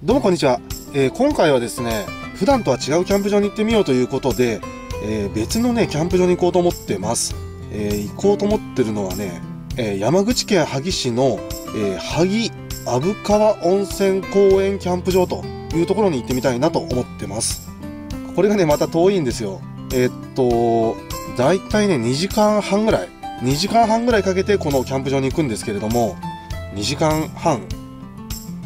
どうもこんにちは、えー今回はですね普段とは違うキャンプ場に行ってみようということで、えー別のねキャンプ場に行こうと思ってます、えー行こうと思ってるのはね、え山口県萩市の、え萩虻川温泉公園キャンプ場というところに行ってみたいなと思ってます。これがねまた遠いんですよ。えっとだいたいね2時間半ぐらい2時間半ぐらいかけてこのキャンプ場に行くんですけれども2時間半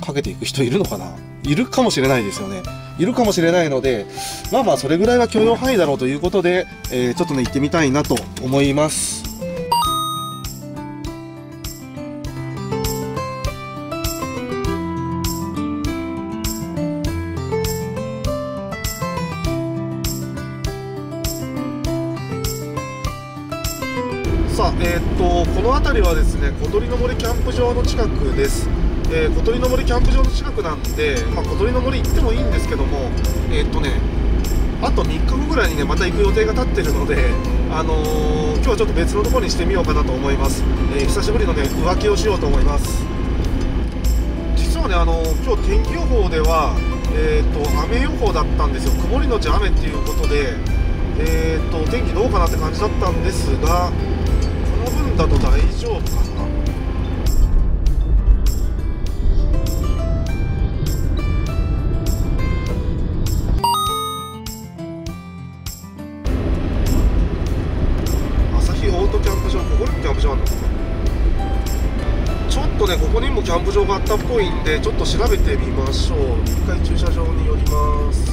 かけていく人いるのかな？いるかもしれないですよね。いるかもしれないので、まあまあそれぐらいは許容範囲だろうということで、えーちょっとね行ってみたいなと思います。さあ、えーっとこの辺りはですね小鳥の森キャンプ場の近くです、えー小鳥の森キャンプ場の近くなんで、まあ、小鳥の森行ってもいいんですけどもえーっとねあと3日後ぐらいにねまた行く予定が立ってるのであのー今日はちょっと別のところにしてみようかなと思います、えー久しぶりのね浮気をしようと思います。実はねあの今日天気予報ではえーっと雨予報だったんですよ。曇りのち雨っていうことでえーっと天気どうかなって感じだったんですがこの分だと大丈夫かな？場があったっぽいんでちょっと調べてみましょう。一回駐車場に寄ります。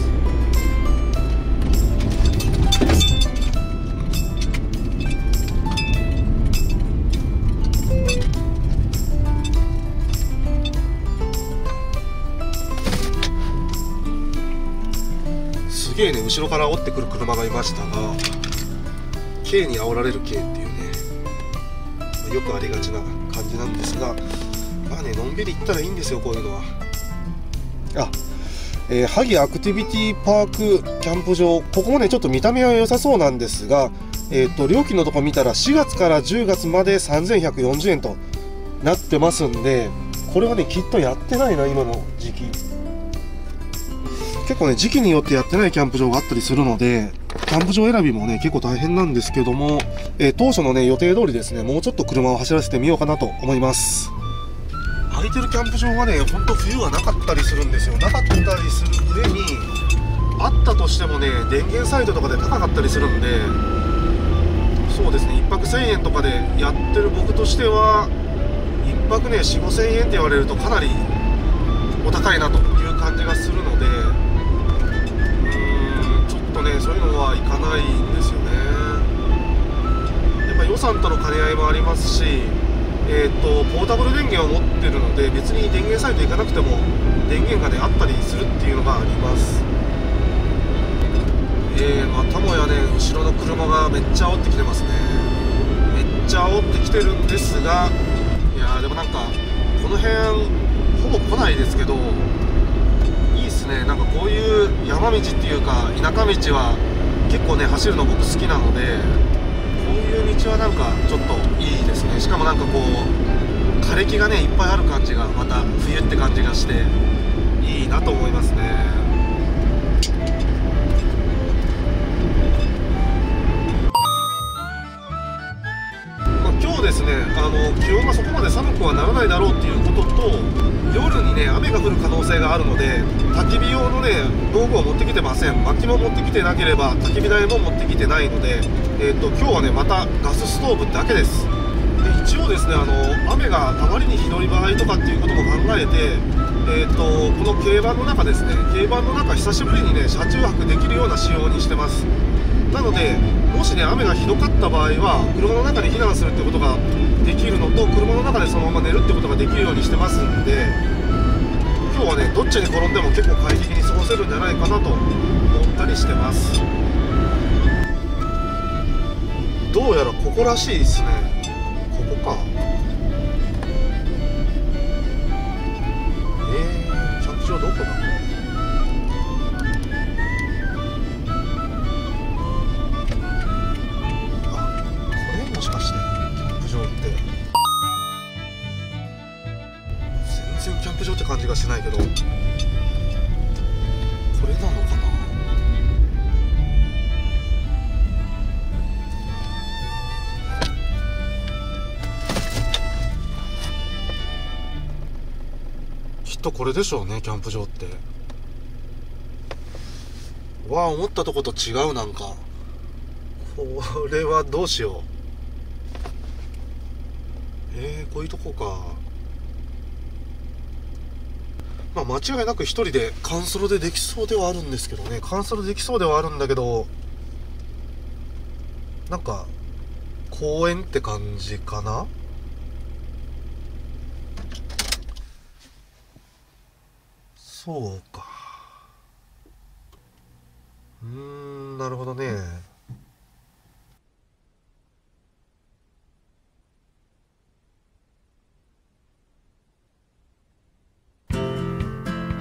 すげえね後ろから追ってくる車がいましたが K に煽られる K っていうねまあよくありがちな感じなんですがのんびり行ったらいいんですよこういうのは。あえー、萩アクティビティパークキャンプ場。ここもねちょっと見た目は良さそうなんですがえっ、と料金のとこ見たら4月から10月まで3140円となってますんでこれはねきっとやってないな今の時期。結構ね時期によってやってないキャンプ場があったりするのでキャンプ場選びもね結構大変なんですけども、えー当初のね予定通りですねもうちょっと車を走らせてみようかなと思います。空いてるキャンプ場はねほんと冬はなかったりするんですよ。なかったりする上にあったとしてもね電源サイトとかで高かったりするんでそうですね。1泊1000円とかでやってる僕としては1泊ね4 5 0 0 0円って言われるとかなりお高いなという感じがするのでうんちょっとねそういうのはいかないんですよね。やっぱ予算との兼ね合いもありますしえー、とポータブル電源を持ってるので別に電源サイト行かなくても電源がねあったりするっていうのがあります。えー、またもやね後ろの車がめっちゃ煽ってきてますね。めっちゃ煽ってきてるんですがいやーでもなんかこの辺ほぼ来ないですけどいいっすね。なんかこういう山道っていうか田舎道は結構ね走るの僕好きなのでいう道はなんかちょっといいですね。しかもなんかこう枯れ木がねいっぱいある感じがまた冬って感じがしていいなと思いますね。ですねあの気温がそこまで寒くはならないだろうっていうことと夜にね雨が降る可能性があるので焚き火用のね道具を持ってきてません。薪も持ってきてなければ焚き火台も持ってきてないので、えー、と今日はねまたガスストーブだけです。で一応ですねあの雨があまりにひどい場合とかっていうことも考えてえー、とこの軽バンの中ですね軽バンの中久しぶりにね車中泊できるような仕様にしてます。なのでもしね雨がひどかった場合は車の中に避難するってことができるのと車の中でそのまま寝るってことができるようにしてますんで今日はねどっちに転んでも結構快適に過ごせるんじゃないかなと思ったりしてます。どうやらここらしいですね。ここか。えー、キャンプ場どこだ？感じがしないけど。これなのかな？きっとこれでしょうねキャンプ場って。わあ思ったとこと違うなんか。これはどうしよう。えー、こういうとこか。まあ間違いなく一人でカンソロでできそうではあるんですけどね。カンソロできそうではあるんだけどなんか公園って感じかな？そうか。うーんなるほどね。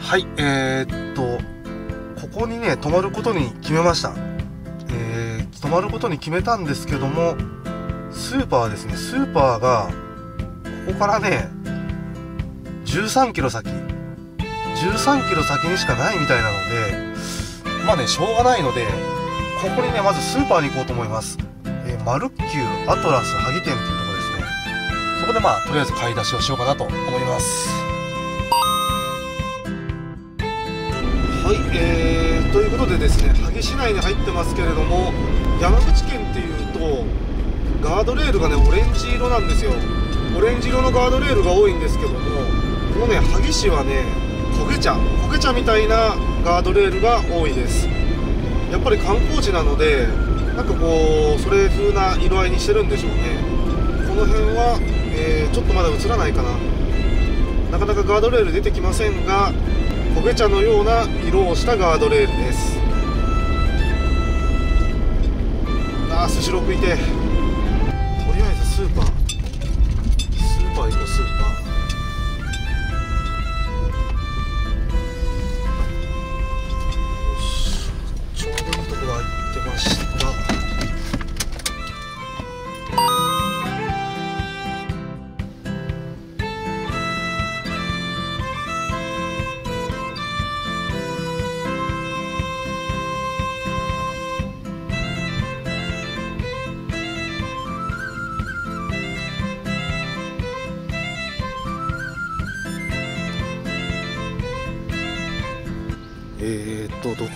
はいえー、っとここにね泊まることに決めました。えー、泊まることに決めたんですけどもスーパーですね。スーパーがここからね13キロ先。13キロ先にしかないみたいなのでまあねしょうがないのでここにねまずスーパーに行こうと思います、えー、マルキュウアトラス萩店っていうとこですね。そこでまあとりあえず買い出しをしようかなと思います。はいえー、ということでですね萩市内に入ってますけれども山口県っていうとガードレールがねオレンジ色なんですよ。オレンジ色のガードレールが多いんですけどもこのね萩市はね焦げ茶焦げ茶みたいなガードレールが多いです。やっぱり観光地なのでなんかこうそれ風な色合いにしてるんでしょうね。この辺は、えー、ちょっとまだ映らないかな。なかなかガードレール出てきませんが焦げ茶のような色をしたガードレールです。ああスシロー食いて。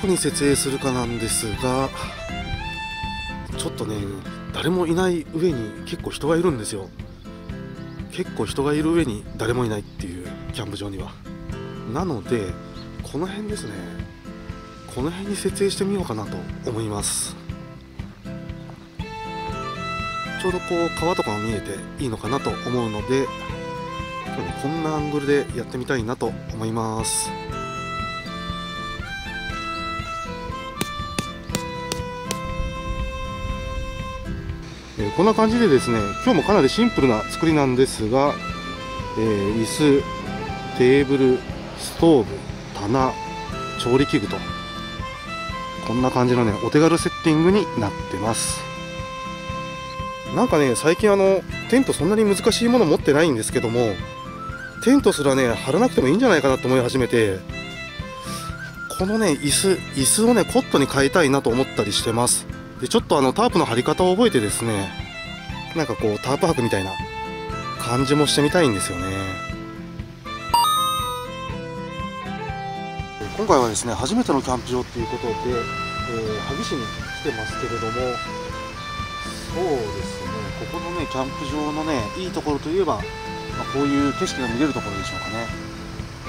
こに設営するかなんですがちょっとね誰もいない上に結構人がいるんですよ。結構人がいる上に誰もいないっていうキャンプ場には。なのでこの辺ですね。この辺に設営してみようかなと思います。ちょうどこう川とかが見えていいのかなと思うのでこんなアングルでやってみたいなと思います。えー、こんな感じでですね今日もかなりシンプルな作りなんですが、えー、椅子テーブルストーブ棚調理器具とこんな感じのねお手軽セッティングになってます。なんかね最近あのテントそんなに難しいもの持ってないんですけどもテントすらね張らなくてもいいんじゃないかなと思い始めてこのね椅子椅子をねコットに変えたいなと思ったりしてます。でちょっとあのタープの張り方を覚えてですねなんかこうタープ泊みたいな感じもしてみたいんですよね。今回はですね初めてのキャンプ場っていうことで、えー、萩市に来てますけれどもそうですねここのねキャンプ場のねいいところといえば、まあ、こういう景色が見れるところでしょうかね。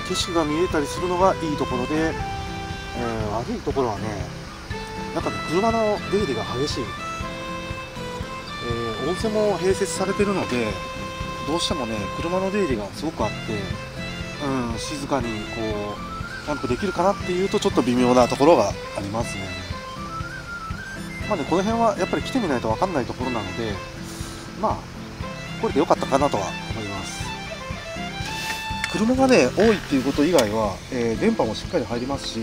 景色が見えたりするのがいいところで、えー、悪いところはねなんかね車の出入りが激しい、えー、温泉も併設されてるのでどうしてもね車の出入りがすごくあって、うん、静かにこうキャンプできるかなっていうとちょっと微妙なところがありますね。まあねこの辺はやっぱり来てみないと分かんないところなのでまあこれで良かったかなとは思います。車がね多いっていうこと以外は、えー、電波もしっかり入りますし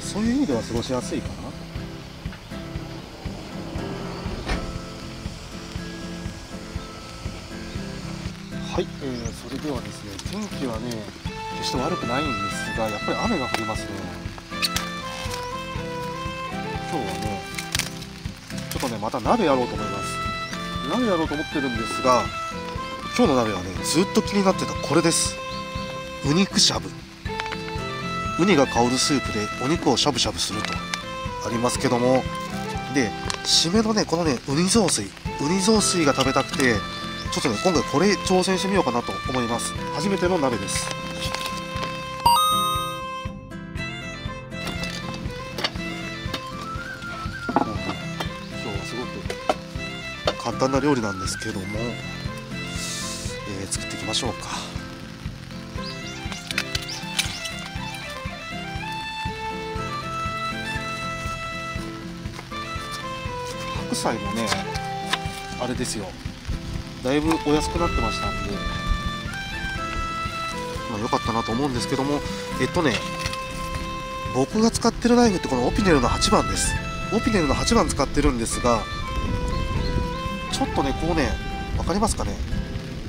そういう意味では過ごしやすいかな。はい、えー、それではですね天気はね決して悪くないんですがやっぱり雨が降りますね。今日はねちょっとねまた鍋やろうと思います。鍋やろうと思ってるんですが今日の鍋はねずっと気になってたこれです。ウニクしゃぶ。ウニが香るスープでお肉をしゃぶしゃぶするとありますけども。で締めのねこのねウニ雑炊。ウニ雑炊が食べたくてちょっとね今回これ挑戦してみようかなと思います。初めての鍋です。今日はすごく簡単な料理なんですけども、えー作っていきましょうか。白菜もねあれですよ。だいぶお安くなってましたんでまあ良かったなと思うんですけどもえっとね僕が使ってるナイフってこのオピネルの8番です。オピネルの8番使ってるんですがちょっとねこうね分かりますかね？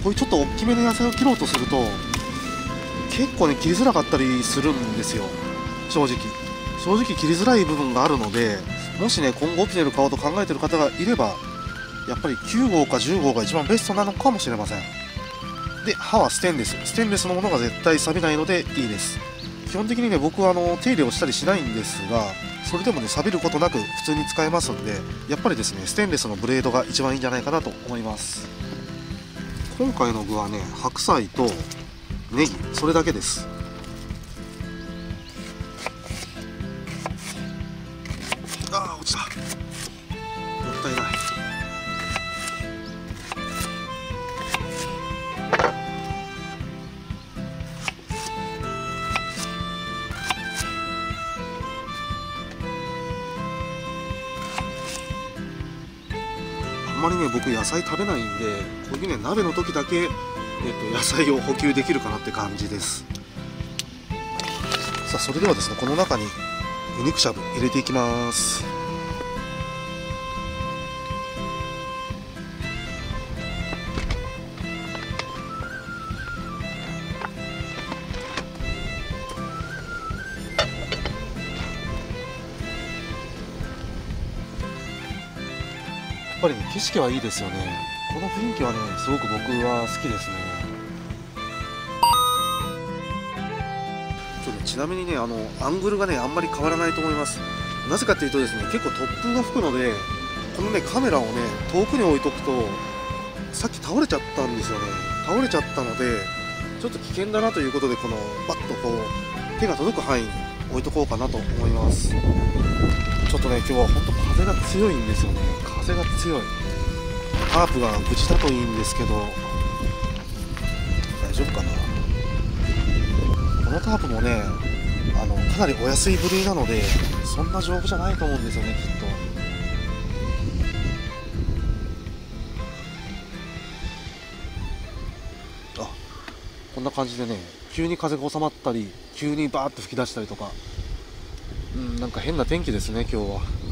こういうちょっと大きめの野菜を切ろうとすると結構ね切りづらかったりするんですよ。正直。正直切りづらい部分があるのでもしね今後オピネル買おうと考えてる方がいればやっぱり9号か10号が一番ベストなのかもしれません。で刃はステンレス。ステンレスのものが絶対錆びないのでいいです。基本的にね僕はあの手入れをしたりしないんですがそれでもね錆びることなく普通に使えますんでやっぱりですねステンレスのブレードが一番いいんじゃないかなと思います。今回の具はね白菜とネギ。それだけです。僕野菜食べないんでこういうね鍋の時だけ、えっと野菜を補給できるかなって感じです。さあそれではですねこの中にお肉しゃぶ入れていきます。ぱりね景色はいいですよね。この雰囲気はねすごく僕は好きですね。ちょっとちなみにねあのアングルがねあんまり変わらないと思います。なぜかっていうとですね結構突風が吹くのでこのねカメラをね遠くに置いとくとさっき倒れちゃったんですよね。倒れちゃったのでちょっと危険だなということでこのバッとこう手が届く範囲に置いとこうかなと思います。ちょっとね今日は本当風が強いんですよね。風が強い。タープが無事だといいんですけど大丈夫かな。このタープもねあのかなりお安い部類なのでそんな丈夫じゃないと思うんですよねきっと。あこんな感じでね急に風が収まったり急にバーッと吹き出したりとか。うんなんか変な天気ですね今日は。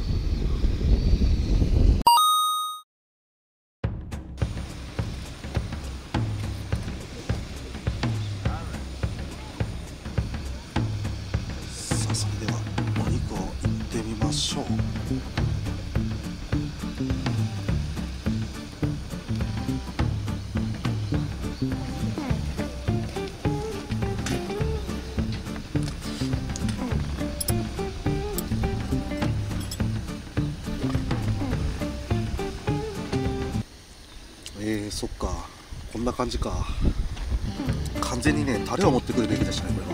感じか。完全にねタレを持ってくるべきでしたねこれは。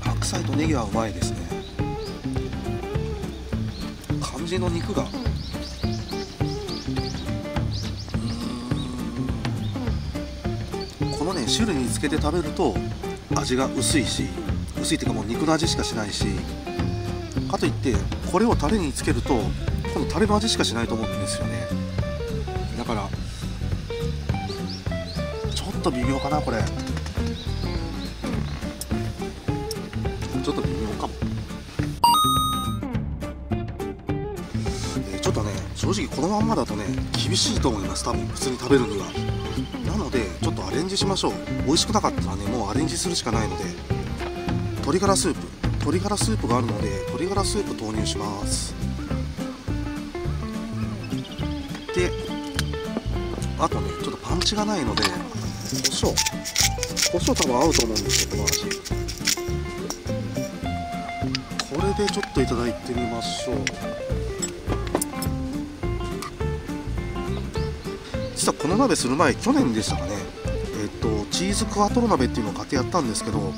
白菜とネギはうまいですね。肝心の肉が。このね汁につけて食べると味が薄いし薄いっていうかもう肉の味しかしないしかといってこれをタレにつけると今度タレの味しかしないと思うんですよねと微妙かなこれ。ちょっと微妙かも、えーちょっとね正直このまんまだとね厳しいと思います。多分普通に食べるにはなのでちょっとアレンジしましょう。美味しくなかったらねもうアレンジするしかないので。鶏ガラスープ。鶏ガラスープがあるので鶏ガラスープ投入します。であとねちょっとパンチがないので胡椒。胡椒多分合うと思うんですよこの味。これでちょっといただいてみましょう。実はこの鍋する前去年でしたかね。えっとチーズクワトロ鍋っていうのを買ってやったんですけど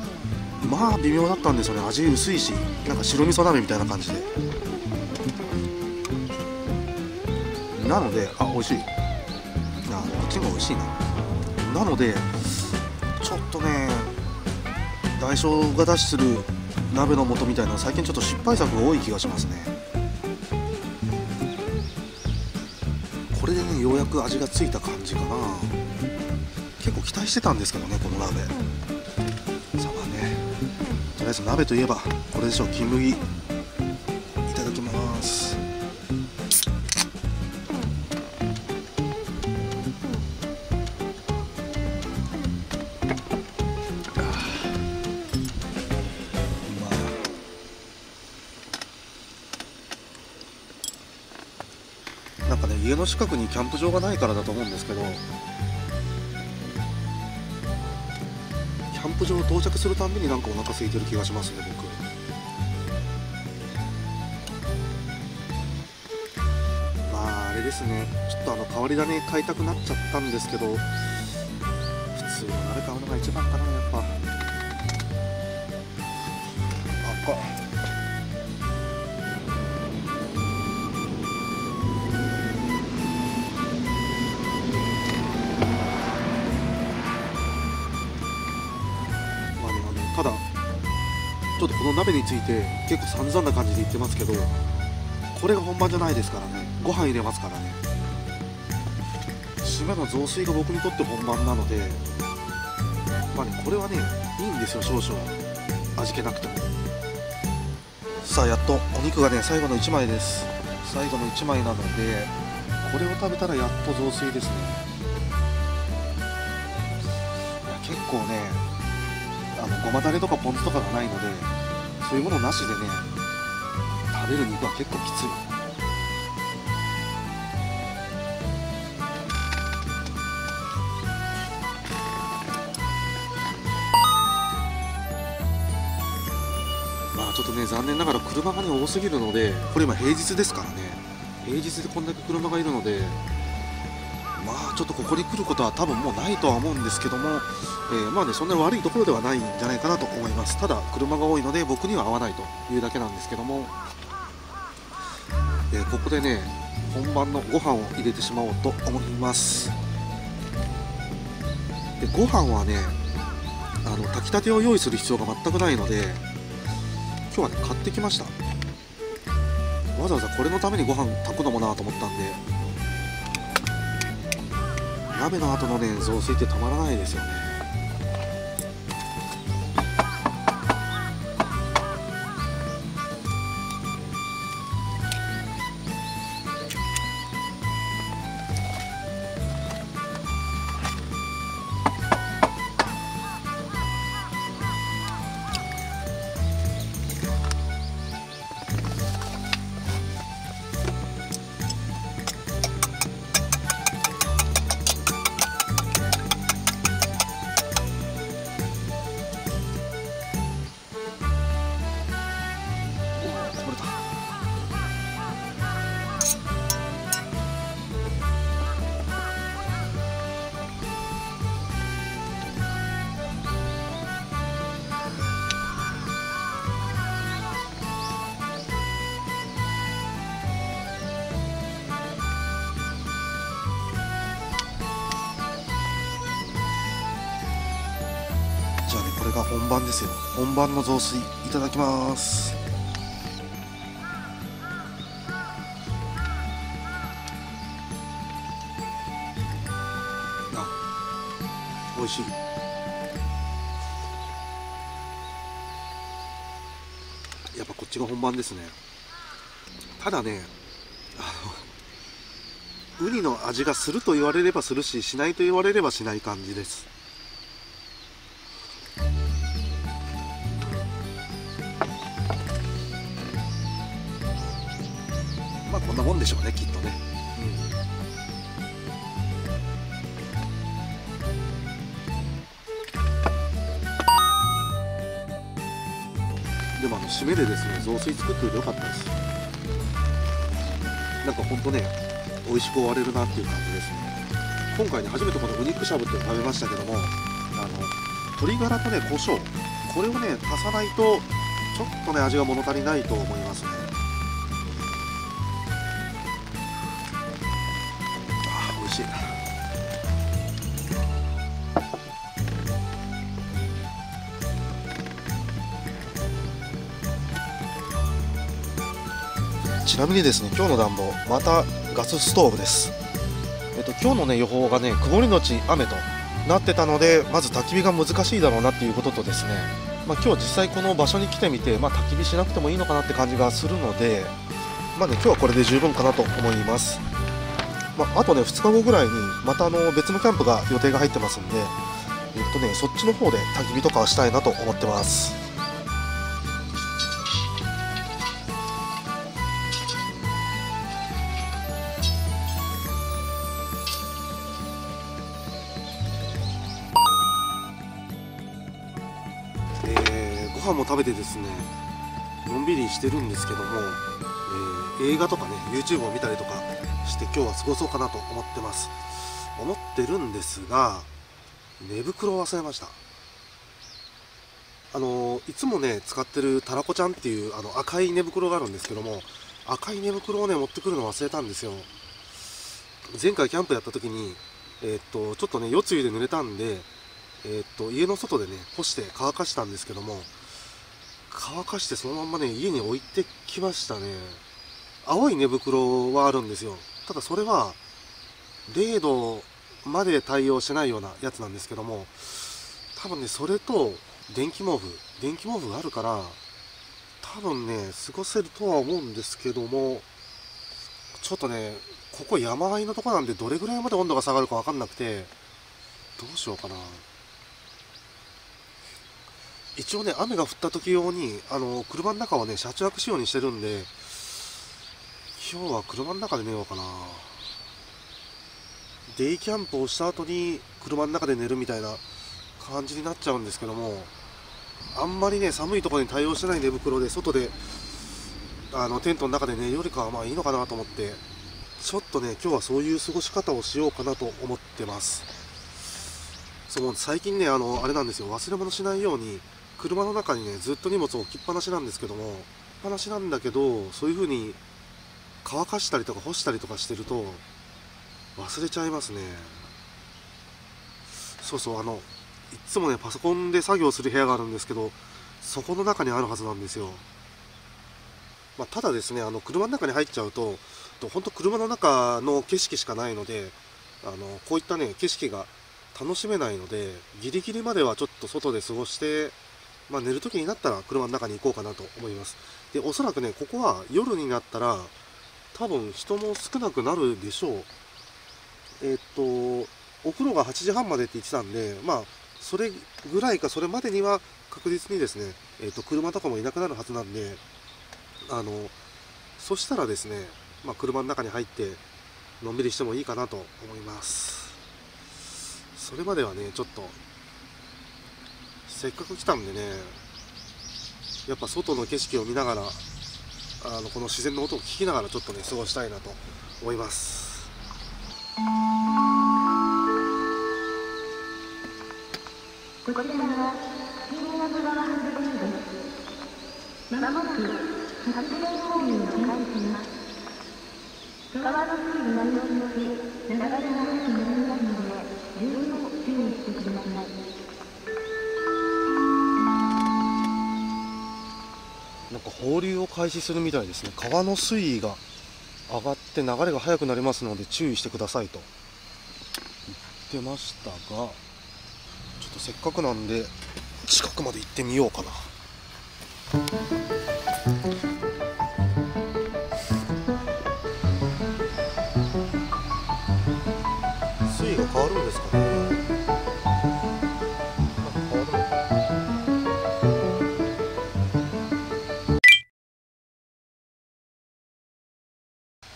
まあ微妙だったんですよね。味薄いしなんか白味噌鍋みたいな感じで。なのであ美味しい。あこっちも美味しいな。なのでちょっとね代償が出しする鍋の素みたいな最近ちょっと失敗作が多い気がしますね。これでねようやく味がついた感じかな。結構期待してたんですけどねこの鍋。さあまあねとりあえず鍋といえばこれでしょう。金麦近くにキャンプ場がないからだと思うんですけどキャンプ場到着するたんびになんかお腹空いてる気がしますね僕。まああれですね。ちょっとあの変わり種買いたくなっちゃったんですけど普通の鍋買うのが一番かなやっぱ。の鍋について結構散々な感じで言ってますけどこれが本番じゃないですからね。ご飯入れますからね。締めの雑炊が僕にとって本番なのでまあねこれはねいいんですよ少々。味気なくても。さあやっとお肉がね最後の1枚です。最後の1枚なのでこれを食べたらやっと雑炊ですね。いや結構ねあのごまだれとかポン酢とかがないのでそういうものなしでね食べる肉は結構きつい。まあちょっとね残念ながら車がね多すぎるのでこれ今平日ですからね。平日でこんだけ車がいるのでまあちょっとここに来ることは多分もうないとは思うんですけども、えーまあねそんなに悪いところではないんじゃないかなと思います。ただ車が多いので僕には合わないというだけなんですけども、えーここでね本番のご飯を入れてしまおうと思います。でご飯はねあの炊きたてを用意する必要が全くないので今日はね買ってきました。わざわざこれのためにご飯炊くのもなと思ったんで鍋の後のね雑炊ってたまらないですよね。じゃあねこれが本番ですよ。本番の雑炊いただきます。あ美味しい。やっぱこっちが本番ですね。ただねウニの味がすると言われればするししないと言われればしない感じです。こんなもんでしょうねきっとね、うん、でもあの締めでですね雑炊作っててよかったです。なんかほんとね美味しく終われるなっていう感じですね。今回ね初めてこのお肉しゃぶっていうの食べましたけどもあの鶏ガラとね胡椒。これをね足さないとちょっとね味が物足りないと思いますちなみにですね今日の暖房またガスストーブです。えっと今日のね予報がね曇りのち雨となってたのでまず焚き火が難しいだろうなっていうこととですねまあ、今日実際この場所に来てみて、まあ、焚き火しなくてもいいのかなって感じがするので、まあね、今日はこれで十分かなと思います、まあ、あとね2日後ぐらいにまたあの別のキャンプが予定が入ってますんで、えっとね、そっちの方で焚き火とかはしたいなと思ってます。飯も食べてですねのんびりしてるんですけども、えー映画とかね YouTube を見たりとかして今日は過ごそうかなと思ってます。思ってるんですが寝袋を忘れました。あのいつもね使ってるたらこちゃんっていうあの赤い寝袋があるんですけども赤い寝袋をね持ってくるの忘れたんですよ。前回キャンプやった時にえーっとちょっとね夜露で濡れたんでえーっと家の外でね干して乾かしたんですけども乾かしてそのまんまね家に置いてきましたね。青い寝袋はあるんですよ。ただそれは0度まで対応してないようなやつなんですけども多分ねそれと電気毛布電気毛布があるから多分ね過ごせるとは思うんですけどもちょっとねここ山あいのとこなんでどれぐらいまで温度が下がるか分かんなくてどうしようかな。一応ね雨が降った時用にあの車の中はね車中泊仕様にしてるんで今日は車の中で寝ようかな。デイキャンプをした後に車の中で寝るみたいな感じになっちゃうんですけどもあんまりね寒いところに対応してない寝袋で外であのテントの中で寝るよりかはまあいいのかなと思ってちょっとね今日はそういう過ごし方をしようかなと思ってます。その最近ねあのあれなんですよ。忘れ物しないように車の中にねずっと荷物置きっぱなしなんですけども置きっぱなしなんだけどそういう風に乾かしたりとか干したりとかしてると忘れちゃいますね。そうそうあのいっつもねパソコンで作業する部屋があるんですけどそこの中にあるはずなんですよ、まあ、ただですねあの車の中に入っちゃうと本当車の中の景色しかないのであのこういったね景色が楽しめないのでギリギリまではちょっと外で過ごして、まあ、寝る時になったら車の中に行こうかなと思います。でおそらくねここは夜になったら多分人も少なくなるでしょう。えっとお風呂が8時半までって言ってたんでまあそれぐらいかそれまでには確実にですね、えっと車とかもいなくなるはずなんであのそしたらですね、まあ、車の中に入ってのんびりしてもいいかなと思います。それまではねちょっとせっかく来たんでねやっぱ外の景色を見ながらあのこの自然の音を聞きながらちょっとね過ごしたいなと思いますこちらは新山川発電所です。まもなく発電放流を開します。川の水位が上昇し、流れが速くなりますので、十分注意してください。放流を開始するみたいですね。川の水位が上がって流れが速くなりますので注意してくださいと。言ってましたがちょっとせっかくなんで近くまで行ってみようかな。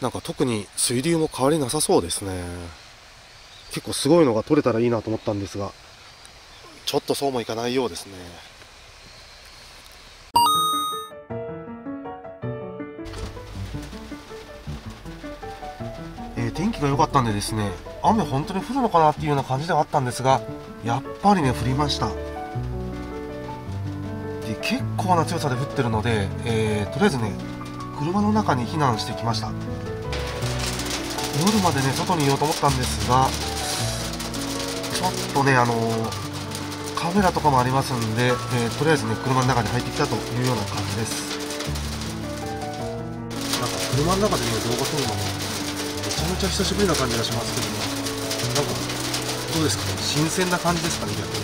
なんか特に水流も変わりなさそうですね。結構すごいのが取れたらいいなと思ったんですが。ちょっとそうもいかないようですね。えー、天気が良かったんでですね雨本当に降るのかなっていうような感じではあったんですがやっぱりね降りました。で結構な強さで降ってるので、えー、とりあえずね車の中に避難してきました。夜までね外にいようと思ったんですがちょっとねあのーカメラとかもありますんで、えーとりあえずね車の中に入ってきたというような感じです。なんか車の中でね動画撮るのもめちゃめちゃ久しぶりな感じがしますけどもなんかどうですかね？新鮮な感じですかね逆に。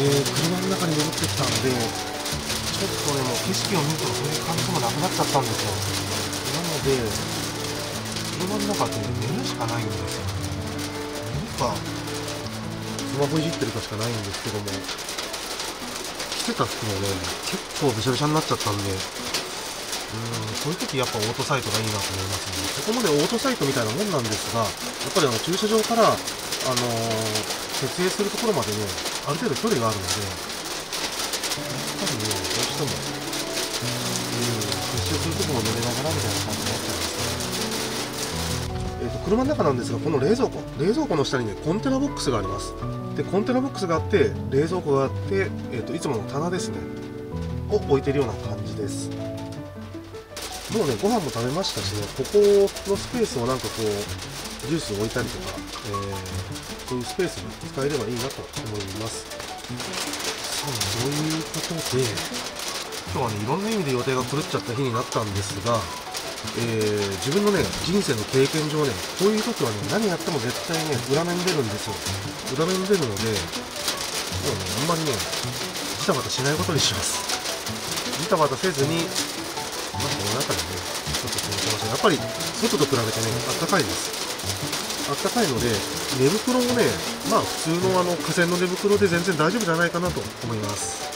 えー、車の中に戻ってきたんでちょっとねもう景色を見るとそういう感じもなくなっちゃったんですよ。なのでの中で寝るしかないんですよなんかスマホいじってるかしかないんですけども着てた服もね結構びしゃびしゃになっちゃったんでうんそういう時やっぱオートサイトがいいなと思いますね。ここまでオートサイトみたいなもんなんですがやっぱりあの駐車場から、あの、設営するところまでねある程度距離があるのでやっぱりねどうしてもうん設営するところも乗れながらみたいな感じ車の中なんですがこの冷蔵庫冷蔵庫の下にねコンテナボックスがあります。でコンテナボックスがあって冷蔵庫があって、えー、といつもの棚ですね。を置いてるような感じです。もうねご飯も食べましたしねここのスペースをなんかこうジュースを置いたりとか、えー、そういうスペースに使えればいいなと思います。さあそういうことで今日はねいろんな意味で予定が狂っちゃった日になったんですがえー自分のね人生の経験上ねこういう時はね何やっても絶対ね裏面出るんですよ。裏面出るのでもうねあんまりねジタバタしないことにします。ジタバタせずにまあこの中でねちょっと過ごしましょうやっぱり外と比べてねあったかいですあったかいので寝袋もねまあ普通のあの河川の寝袋で全然大丈夫じゃないかなと思います。